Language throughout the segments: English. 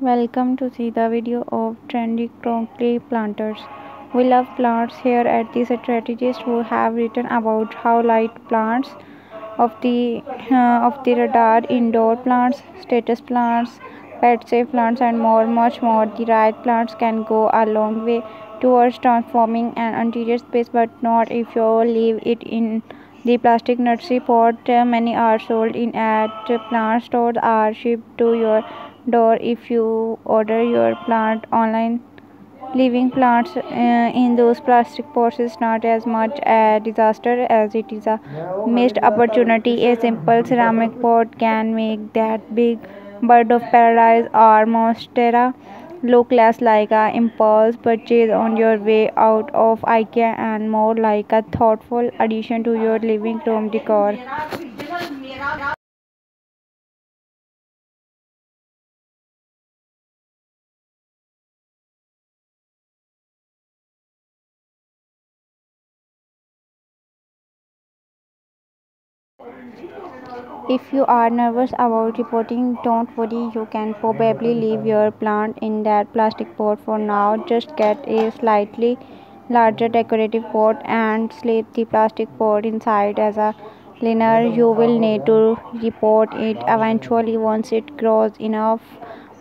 Welcome to see the video of trendy clay planters. We love plants here at the strategist who have written about how light plants of the uh, of the radar, indoor plants, status plants, pet safe plants and more much more. The right plants can go a long way towards transforming an interior space but not if you leave it in the plastic nursery pot. Many are sold in at plant stores or shipped to your door if you order your plant online. Leaving plants uh, in those plastic pots is not as much a disaster as it is a missed opportunity. A simple ceramic pot can make that big bird of paradise or monstera look less like a impulse purchase on your way out of ikea and more like a thoughtful addition to your living room decor If you are nervous about repotting, don't worry, you can probably leave your plant in that plastic pot for now. Just get a slightly larger decorative pot and slip the plastic pot inside as a liner. You will need to repot it eventually once it grows enough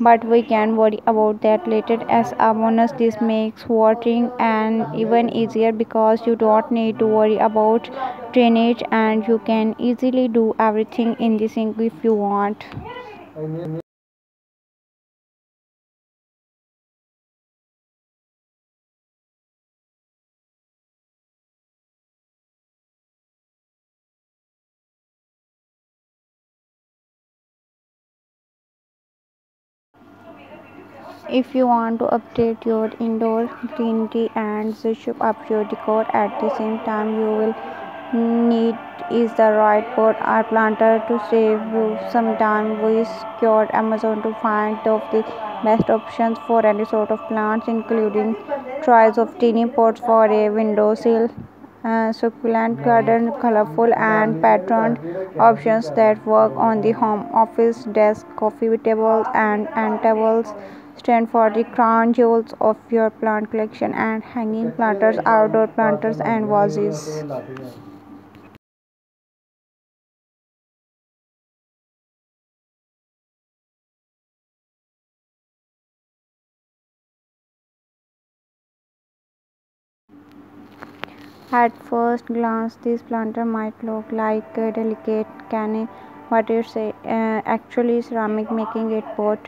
but we can worry about that later as a bonus this makes watering and even easier because you don't need to worry about drainage and you can easily do everything in the sink if you want if you want to update your indoor greenery and zhuzh up your decor at the same time you will need is the right pot or planter to save you some time. We scoured amazon to find of the best options for any sort of plants including tries of tiny pots for a windowsill uh, succulent garden colorful and patterned options that work on the home office desk coffee tables and end tables stand for the crown jewels of your plant collection and hanging planters outdoor planters and vases. At first glance, this planter might look like a delicate cane, but it's a, uh, actually ceramic, making it both